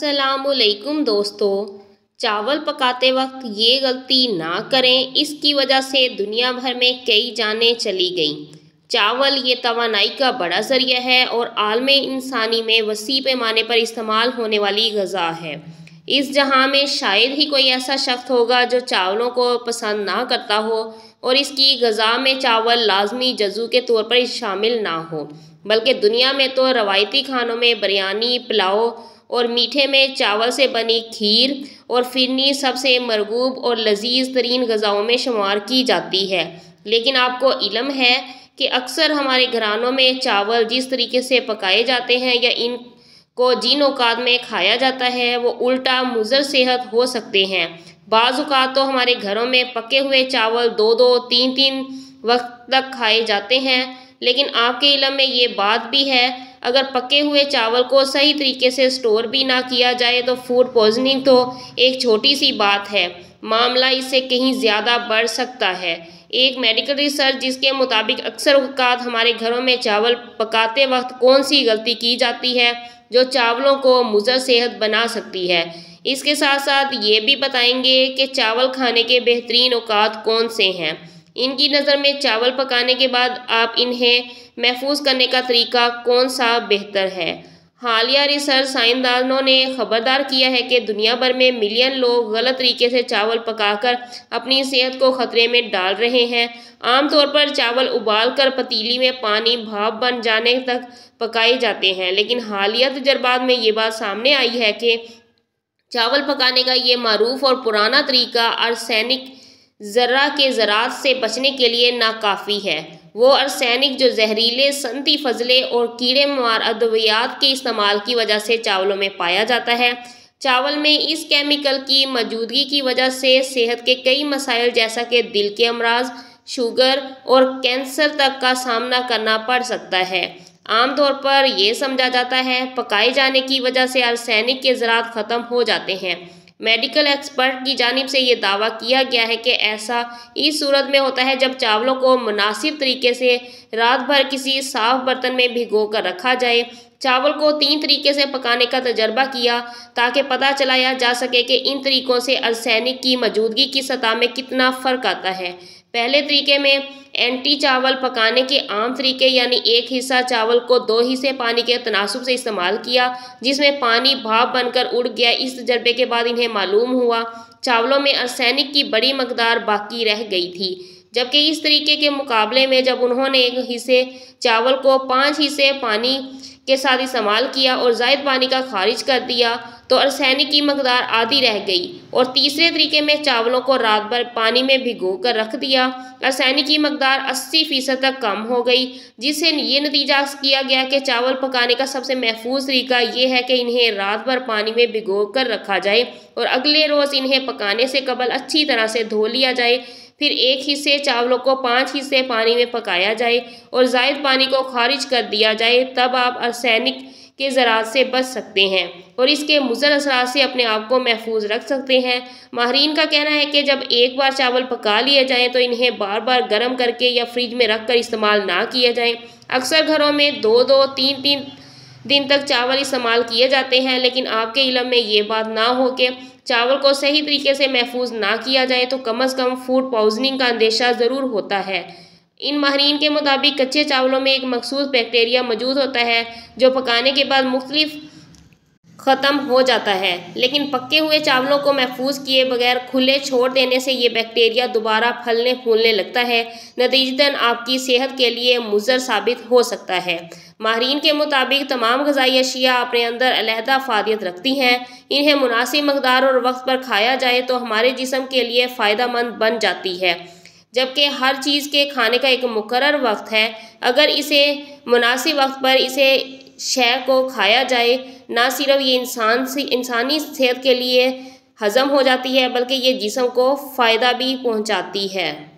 असलकुम दोस्तों। चावल पकाते वक्त ये गलती ना करें, इसकी वजह से दुनिया भर में कई जानें चली गईं। चावल ये तोानाई का बड़ा ज़रिया है और आलम इंसानी में वसी पैमाने पर इस्तेमाल होने वाली गज़ा है। इस जहाँ में शायद ही कोई ऐसा शख्स होगा जो चावलों को पसंद ना करता हो और इसकी गज़ा में चावल लाजमी जजू के तौर पर शामिल ना हो। बल्कि दुनिया में तो रवायती खानों में बिरयानी, पुलाव और मीठे में चावल से बनी खीर और फिरनी सबसे मरगूब और लजीज तरीन गज़ाओं में शुमार की जाती है। लेकिन आपको इलम है कि अक्सर हमारे घरानों में चावल जिस तरीके से पकाए जाते हैं या इन को जिन औकात में खाया जाता है, वो उल्टा मुजर सेहत हो सकते हैं। बाज़ात तो हमारे घरों में पके हुए चावल दो दो तीन तीन वक्त तक खाए जाते हैं। लेकिन आपके इलम में ये बात भी है, अगर पके हुए चावल को सही तरीके से स्टोर भी ना किया जाए तो फ़ूड पॉइजनिंग तो एक छोटी सी बात है। मामला इससे कहीं ज़्यादा बढ़ सकता है। एक मेडिकल रिसर्च जिसके मुताबिक अक्सर अवकात हमारे घरों में चावल पकाते वक्त कौन सी गलती की जाती है, जो चावलों को मुजर सेहत बना सकती है। इसके साथ साथ ये भी बताएँगे कि चावल खाने के बेहतरीन अवकात कौन से हैं। इनकी नज़र में चावल पकाने के बाद आप इन्हें महफूज करने का तरीका कौन सा बेहतर है? हालिया रिसर्च साइंसदानों ने खबरदार किया है कि दुनिया भर में मिलियन लोग गलत तरीके से चावल पकाकर अपनी सेहत को ख़तरे में डाल रहे हैं। आमतौर पर चावल उबाल कर पतीली में पानी भाप बन जाने तक पकाए जाते हैं, लेकिन हालिया तजर्बात में ये बात सामने आई है कि चावल पकाने का ये मरूफ और पुराना तरीका आर्सैनिक ज़र्रा के ज़रात से बचने के लिए नाकाफ़ी है। वो अरसैनिक जो जहरीले, संती फजले और कीड़े मार अद्वियात के इस्तेमाल की वजह से चावलों में पाया जाता है। चावल में इस केमिकल की मौजूदगी की वजह से सेहत के कई मसाइल जैसा कि दिल के अमराज, शुगर और कैंसर तक का सामना करना पड़ सकता है। आमतौर पर यह समझा जाता है, पकाए जाने की वजह से अरसैनिक के ज़रात ख़त्म हो जाते हैं। मेडिकल एक्सपर्ट की जानब से ये दावा किया गया है कि ऐसा इस सूरत में होता है जब चावलों को मुनासिब तरीके से रात भर किसी साफ़ बर्तन में भिगो कर रखा जाए। चावल को तीन तरीके से पकाने का तजर्बा किया ताकि पता चलाया जा सके कि इन तरीक़ों से अर्सैनिक की मौजूदगी की सतह में कितना फ़र्क आता है। पहले तरीके में एंटी चावल पकाने के आम तरीके यानी एक हिस्सा चावल को दो हिस्से पानी के तनासब से इस्तेमाल किया, जिसमें पानी भाप बनकर उड़ गया। इस तजर्बे के बाद इन्हें मालूम हुआ, चावलों में अर्सैनिक की बड़ी मकदार बाकी रह गई थी। जबकि इस तरीके के मुकाबले में जब उन्होंने एक हिस्से चावल को पाँच हिस्से पानी के साथ इस्तेमाल किया और जायद पानी का खारिज कर दिया तो अरसैनिक की मकदार आधी रह गई और तीसरे तरीके में चावलों को रात भर पानी में भिगो कर रख दिया। अरसैनिक की मकदार 80 फ़ीसद तक कम हो गई, जिससे ये नतीजा किया गया कि चावल पकाने का सबसे महफूज तरीका ये है कि इन्हें रात भर पानी में भिगो कर रखा जाए और अगले रोज़ इन्हें पकाने से कबल अच्छी तरह से धो लिया जाए। फिर एक हिस्से चावलों को पाँच हिस्से पानी में पकाया जाए और जायद पानी को खारिज कर दिया जाए, तब आप अर्सैनिक के ज़रात से बच सकते हैं और इसके मुजर असरा से अपने आप को महफूज रख सकते हैं। माहरीन का कहना है कि जब एक बार चावल पका लिए जाएँ तो इन्हें बार बार गर्म करके या फ्रिज में रख कर इस्तेमाल ना किया जाए। अक्सर घरों में दो दो तीन तीन दिन तक चावल इस्तेमाल किए जाते हैं, लेकिन आपके इलम में ये बात ना हो कि चावल को सही तरीके से महफूज ना किया जाए तो कम अज़ कम फ़ूड पॉइजनिंग का अंदेशा ज़रूर होता है। इन माहरीन के मुताबिक कच्चे चावलों में एक मखसूस बैक्टीरिया मौजूद होता है, जो पकाने के बाद मुख्तलिफ़ ख़त्म हो जाता है। लेकिन पके हुए चावलों को महफूज किए बगैर खुले छोड़ देने से ये बैक्टीरिया दोबारा फलने फूलने लगता है। नतीजतन आपकी सेहत के लिए मुजर साबित हो सकता है। माहरीन के मुताबिक तमाम गजाई अशिया अपने अंदर अलहदा फादियत रखती हैं। इन्हें मुनासिब मकदार और वक्त पर खाया जाए तो हमारे जिसम के लिए फ़ायदा मंद बन जाती है। जबकि हर चीज़ के खाने का एक मुकर वक्त है। अगर इसे मुनासिब वक्त पर इसे शय को खाया जाए, ना सिर्फ़ ये इंसान से, इंसानी सेहत के लिए हज़म हो जाती है, बल्कि ये जिसम को फ़ायदा भी पहुंचाती है।